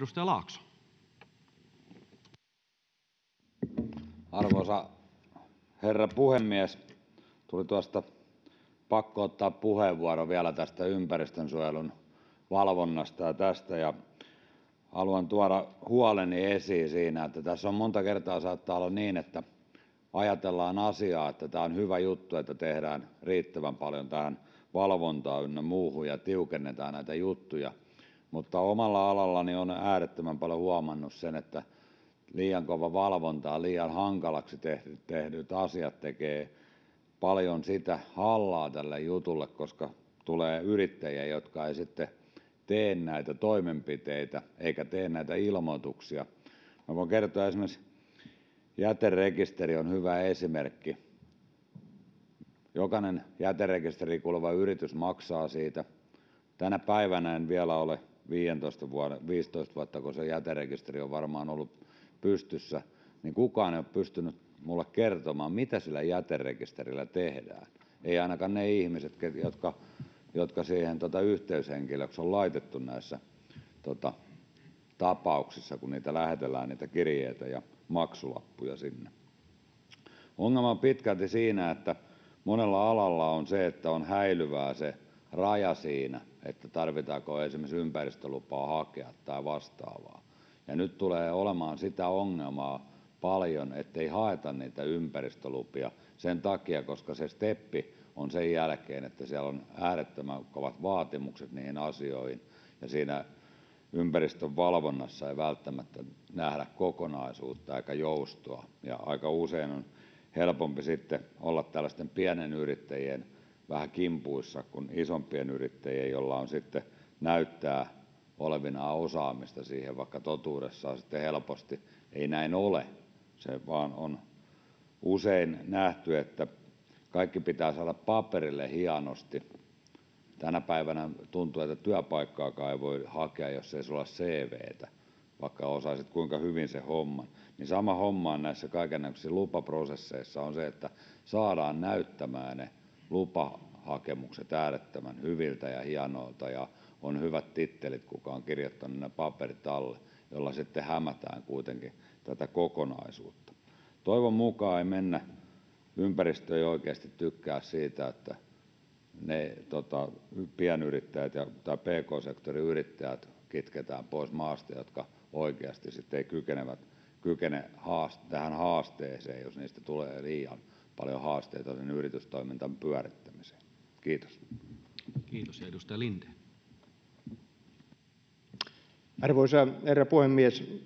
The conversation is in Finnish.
Edustaja Laakso. Arvoisa herra puhemies! Tuli tuosta pakko ottaa puheenvuoro vielä tästä ympäristönsuojelun valvonnasta ja tästä. Haluan tuoda huoleni esiin siinä, että tässä monta kertaa saattaa olla niin, että ajatellaan asiaa, että tämä on hyvä juttu, että tehdään riittävän paljon tähän valvontaan ynnä muuhun ja tiukennetaan näitä juttuja, mutta omalla alallani olen äärettömän paljon huomannut sen, että liian kova valvonta ja liian hankalaksi tehdyt asiat tekevät paljon hallaa tälle jutulle, koska tulee yrittäjiä, jotka eivät sitten tee näitä toimenpiteitä eivätkä tee näitä ilmoituksia. Minä voin kertoa esimerkiksi jäterekisteri on hyvä esimerkki. Jokainen jäterekisteriin kuuluva yritys maksaa siitä. Tänä päivänä en vielä ole 15 vuotta, kun se jäterekisteri on varmaan ollut pystyssä, niin kukaan ei ole pystynyt minulle kertomaan, mitä sillä jäterekisterillä tehdään. Ei ainakaan ne ihmiset, jotka siihen yhteyshenkilöksi on laitettu näissä tapauksissa, kun niitä kirjeitä ja maksulappuja sinne. Ongelma on pitkälti siinä, että monella alalla on se, että on häilyvää se raja siinä, tarvitaanko esimerkiksi ympäristölupaa hakea tai vastaavaa. Ja nyt tulee olemaan sitä ongelmaa paljon, ettei haeta niitä ympäristölupia sen takia, koska se steppi on sen jälkeen, että siellä on äärettömän kovat vaatimukset niihin asioihin ja siinä ympäristön valvonnassa ei välttämättä nähdä kokonaisuutta eikä joustoa. Ja aika usein on helpompi sitten olla tällaisten pienen yrittäjien vähän kimpuissa kuin isompien yrittäjien, joilla on sitten näyttää olevinaan osaamista siihen, vaikka totuudessaan sitten helposti ei näin ole. Se vaan on usein nähty, että kaikki pitää saada paperille hienosti. Tänä päivänä tuntuu, että työpaikkaakaan ei voi hakea, jos ei sinulla ole CV:tä, vaikka osaisit kuinka hyvin sen homman. Sama homma on näissä kaikennäköisissä lupaprosesseissa on se, että saadaan näyttämään ne lupahakemukset äärettömän hyviltä ja hienoilta ja on hyvät tittelit, kuka on kirjoittanut ne paperit alle, jolla sitten hämätään kuitenkin tätä kokonaisuutta. Toivon mukaan ei mennä... Ympäristö ei oikeasti tykkää siitä, että ne pienyrittäjät tai pk-sektorin yrittäjät kitketään pois maasta, jotka oikeasti sitten eivät kykene tähän haasteeseen, jos niistä tulee liian paljon haasteita sen yritystoiminnan pyörittämiseen. — Kiitos. Kiitos. — Ja edustaja Lindén. Arvoisa herra puhemies!